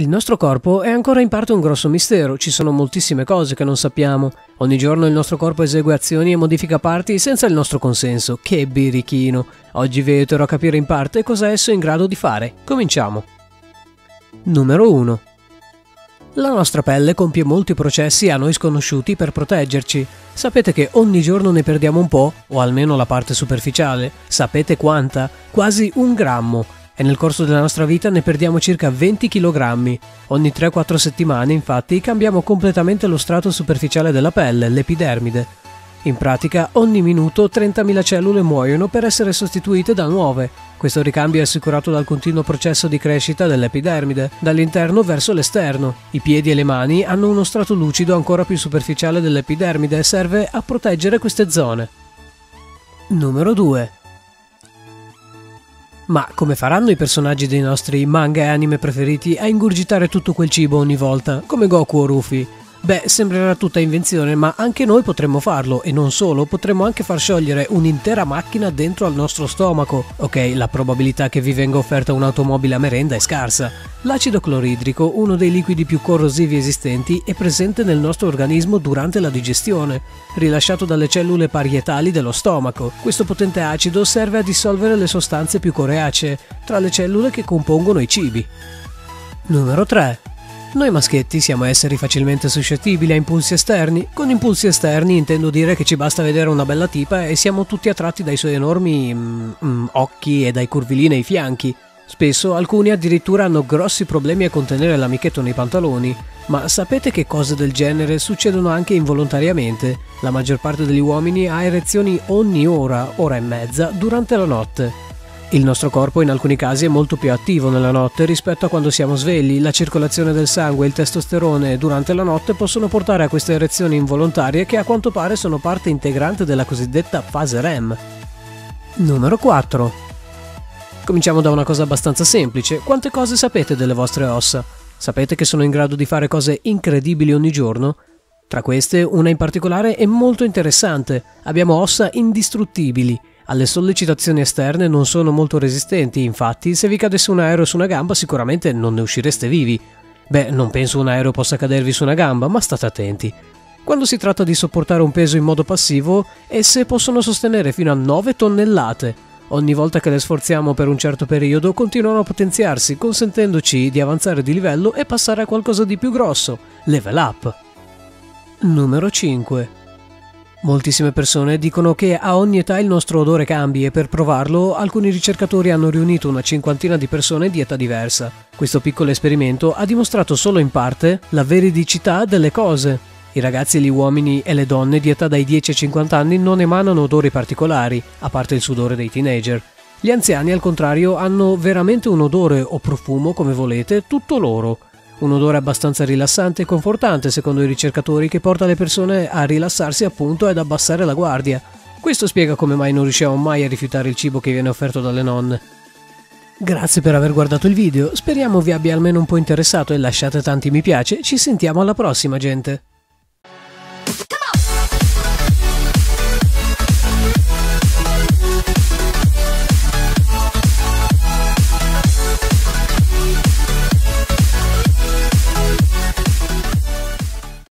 Il nostro corpo è ancora in parte un grosso mistero, ci sono moltissime cose che non sappiamo. Ogni giorno il nostro corpo esegue azioni e modifica parti senza il nostro consenso. Che birichino! Oggi vi aiuterò a capire in parte cosa esso è in grado di fare. Cominciamo. Numero 1. La nostra pelle compie molti processi a noi sconosciuti per proteggerci. Sapete che ogni giorno ne perdiamo un po', o almeno la parte superficiale. Sapete quanta? Quasi un grammo e nel corso della nostra vita ne perdiamo circa 20 kg. Ogni 3-4 settimane, infatti, cambiamo completamente lo strato superficiale della pelle, l'epidermide. In pratica, ogni minuto 30.000 cellule muoiono per essere sostituite da nuove. Questo ricambio è assicurato dal continuo processo di crescita dell'epidermide, dall'interno verso l'esterno. I piedi e le mani hanno uno strato lucido ancora più superficiale dell'epidermide e serve a proteggere queste zone. Numero 2. Ma come faranno i personaggi dei nostri manga e anime preferiti a ingurgitare tutto quel cibo ogni volta, come Goku o Rufy? Beh, sembrerà tutta invenzione, ma anche noi potremmo farlo e non solo, potremmo anche far sciogliere un'intera macchina dentro al nostro stomaco. Ok, la probabilità che vi venga offerta un'automobile a merenda è scarsa. L'acido cloridrico, uno dei liquidi più corrosivi esistenti, è presente nel nostro organismo durante la digestione, rilasciato dalle cellule parietali dello stomaco. Questo potente acido serve a dissolvere le sostanze più coreacee tra le cellule che compongono i cibi. Numero 3. Noi maschietti siamo esseri facilmente suscettibili a impulsi esterni. Con impulsi esterni intendo dire che ci basta vedere una bella tipa e siamo tutti attratti dai suoi enormi mm, mm, occhi e dai curvilini nei fianchi. Spesso alcuni addirittura hanno grossi problemi a contenere l'amichetto nei pantaloni, ma sapete che cose del genere succedono anche involontariamente? La maggior parte degli uomini ha erezioni ogni ora, ora e mezza, durante la notte. Il nostro corpo in alcuni casi è molto più attivo nella notte rispetto a quando siamo svegli. La circolazione del sangue e il testosterone durante la notte possono portare a queste erezioni involontarie che a quanto pare sono parte integrante della cosiddetta fase REM. Numero 4. Cominciamo da una cosa abbastanza semplice. Quante cose sapete delle vostre ossa? Sapete che sono in grado di fare cose incredibili ogni giorno? Tra queste, una in particolare è molto interessante. Abbiamo ossa indistruttibili alle sollecitazioni esterne non sono molto resistenti, infatti se vi cadesse un aereo su una gamba sicuramente non ne uscireste vivi. Beh, non penso un aereo possa cadervi su una gamba, ma state attenti. Quando si tratta di sopportare un peso in modo passivo, esse possono sostenere fino a 9 tonnellate. Ogni volta che le sforziamo per un certo periodo continuano a potenziarsi, consentendoci di avanzare di livello e passare a qualcosa di più grosso. Level up. Numero 5. Moltissime persone dicono che a ogni età il nostro odore cambi e per provarlo alcuni ricercatori hanno riunito una cinquantina di persone di età diversa. Questo piccolo esperimento ha dimostrato solo in parte la veridicità delle cose. I ragazzi gli uomini e le donne di età dai 10 ai 50 anni non emanano odori particolari, a parte il sudore dei teenager. Gli anziani al contrario hanno veramente un odore o profumo, come volete, tutto loro. Un odore abbastanza rilassante e confortante secondo i ricercatori che porta le persone a rilassarsi appunto ed abbassare la guardia. Questo spiega come mai non riusciamo mai a rifiutare il cibo che viene offerto dalle nonne. Grazie per aver guardato il video, speriamo vi abbia almeno un po' interessato e lasciate tanti mi piace, ci sentiamo alla prossima gente!